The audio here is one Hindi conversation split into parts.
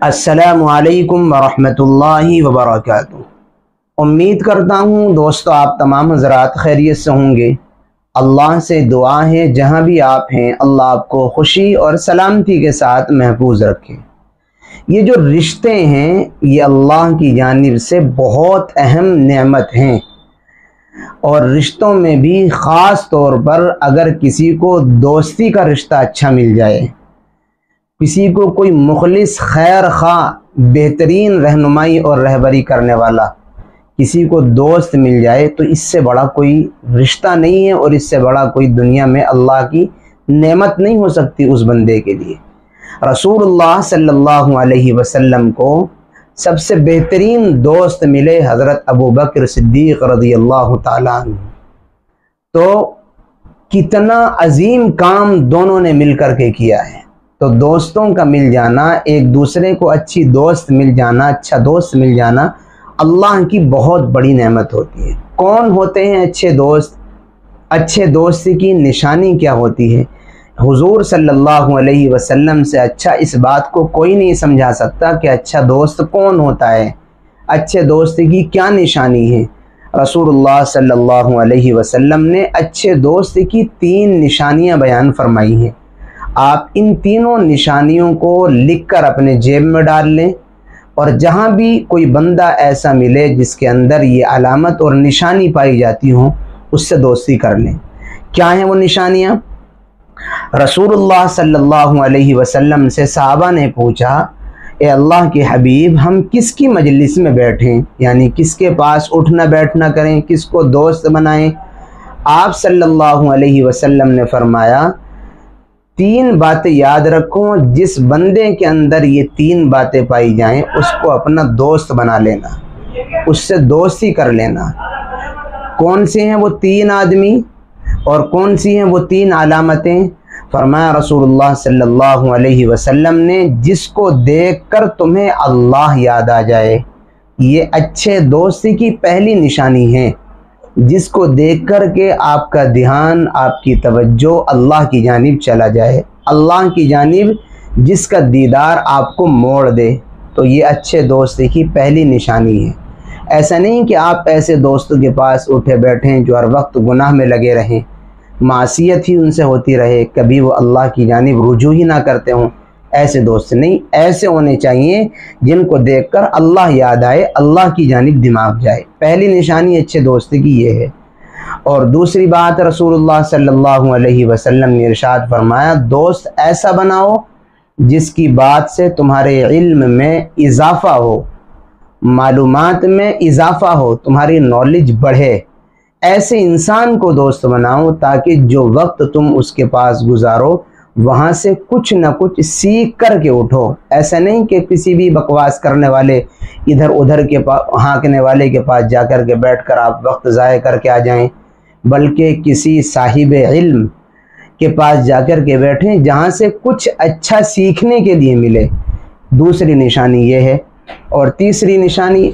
असलकम वरहमतुल्लाहि वबरकातुहू। उम्मीद करता हूँ दोस्तों आप तमाम हजरात खैरियत से होंगे। अल्लाह से दुआ है, जहाँ भी आप हैं, अल्लाह आपको खुशी और सलामती के साथ महफूज रखे। ये जो रिश्ते हैं, ये अल्लाह की जानब से बहुत अहम नेमत हैं। और रिश्तों में भी ख़ास तौर पर अगर किसी को दोस्ती का रिश्ता अच्छा मिल जाए किसी को कोई मुखलिस, खैर खा, बेहतरीन रहनुमाई और रहबरी करने वाला किसी को दोस्त मिल जाए तो इससे बड़ा कोई रिश्ता नहीं है और इससे बड़ा कोई दुनिया में अल्लाह की नेमत नहीं हो सकती उस बंदे के लिए। रसूलुल्लाह सल्लल्लाहु अलैहि वसल्लम को सबसे बेहतरीन दोस्त मिले हज़रत अबू बकर सिद्दीक़ रदी अल्लाह तो कितना अजीम काम दोनों ने मिल कर के किया है। तो दोस्तों का मिल जाना, एक दूसरे को अच्छी दोस्त मिल जाना अच्छा दोस्त मिल जाना, अल्लाह की बहुत बड़ी नेमत होती है। कौन होते हैं अच्छे दोस्त? अच्छे दोस्त की निशानी क्या होती है? हुजूर सल्लल्लाहु अलैहि वसल्लम से अच्छा इस बात को कोई नहीं समझा सकता कि अच्छा दोस्त कौन होता है। अच्छे दोस्त की क्या निशानी है? रसूलुल्लाह सल्लल्लाहु अलैहि वसल्लम ने अच्छे दोस्त की तीन निशानियाँ बयान फरमाई हैं। आप इन तीनों निशानियों को लिखकर अपने जेब में डाल लें और जहाँ भी कोई बंदा ऐसा मिले जिसके अंदर ये अलामत और निशानी पाई जाती हो, उससे दोस्ती कर लें। क्या हैं वो निशानियाँ? रसूलुल्लाह सल्लल्लाहु अलैहि वसल्लम से साहबा ने पूछा, ए अल्लाह के हबीब, हम किसकी मजलिस में बैठें? यानी किसके पास उठना बैठना करें? किसको दोस्त बनाएँ? आप सल्लल्लाहु अलैहि वसल्लम ने फरमाया तीन बातें याद रखो, जिस बंदे के अंदर ये तीन बातें पाई जाएँ, उसको अपना दोस्त बना लेना, उससे दोस्ती कर लेना। कौन से हैं वो तीन आदमी और कौन सी हैं वो तीन अलामतें? फरमाया रसूलुल्लाह सल्लल्लाहु अलैहि वसल्लम ने, जिसको देखकर तुम्हें अल्लाह याद आ जाए। ये अच्छे दोस्ती की पहली निशानी है। जिसको देख कर के आपका ध्यान, आपकी तवज्जो अल्लाह की जानिब चला जाए। अल्लाह की जानिब जिसका दीदार आपको मोड़ दे। तो ये अच्छे दोस्त की पहली निशानी है। ऐसा नहीं कि आप ऐसे दोस्तों के पास उठे बैठें जो हर वक्त गुनाह में लगे रहें। मासीत ही उनसे होती रहे। कभी वो अल्लाह की जानिब रुजू ही ना करते हों। ऐसे दोस्त नहीं, ऐसे होने चाहिए जिनको देखकर अल्लाह याद आए, अल्लाह की जानब दिमाग जाए। पहली निशानी अच्छे दोस्त की ये है। और दूसरी बात, रसूलुल्लाह सल्लल्लाहु अलैहि वसल्लम ने इरशाद फरमाया, दोस्त ऐसा बनाओ जिसकी बात से तुम्हारे इल्म में इजाफ़ा हो मालूम में इजाफ़ा हो, तुम्हारी नॉलेज बढ़े। ऐसे इंसान को दोस्त बनाओ ताकि जो वक्त तुम उसके पास गुजारो वहाँ से कुछ ना कुछ सीख कर के उठो। ऐसा नहीं कि किसी भी बकवास करने वाले इधर उधर के पास हाँकने वाले के पास जा कर के बैठ कर आप वक्त ज़ाय करके आ जाएँ, बल्कि किसी साहिब इल्म के पास जा कर के बैठें जहाँ से कुछ अच्छा सीखने के लिए मिले। दूसरी निशानी ये है और तीसरी निशानी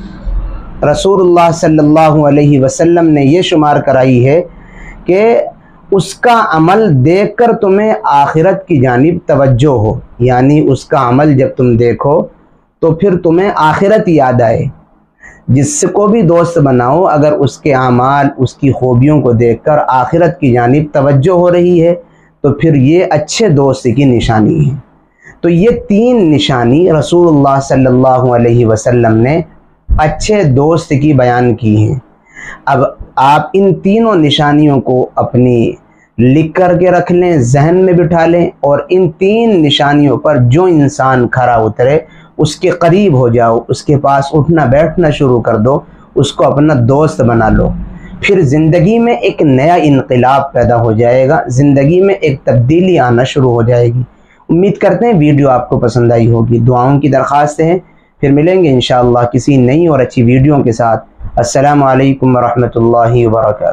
रसूलुल्लाह सल्लल्लाहु अलैहि वसल्लम ने ये शुमार कराई है कि उसका अमल देखकर तुम्हें आखिरत की जानब तवज्जो हो। यानी उसका अमल जब तुम देखो तो फिर तुम्हें आखिरत याद आए। जिसको भी दोस्त बनाओ, अगर उसके अमाल, उसकी खूबियों को देखकर आखिरत की जानब तवज्जो हो रही है तो फिर ये अच्छे दोस्त की निशानी है। तो ये तीन निशानी रसूलुल्लाह सल्लल्लाहु अलैहि वसल्लम ने अच्छे दोस्त की बयान की हैं। अब आप इन तीनों निशानियों को अपनी लिख कर के रख लें, जहन में बिठा लें और इन तीन निशानियों पर जो इंसान खरा उतरे, उसके करीब हो जाओ, उसके पास उठना बैठना शुरू कर दो, उसको अपना दोस्त बना लो। फिर ज़िंदगी में एक नया इनकलाब पैदा हो जाएगा, ज़िंदगी में एक तब्दीली आना शुरू हो जाएगी। उम्मीद करते हैं वीडियो आपको पसंद आई होगी। दुआओं की दरख्वास्तें हैं। फिर मिलेंगे इन किसी नई और अच्छी वीडियो के साथ। असलकम वरहमल वर्का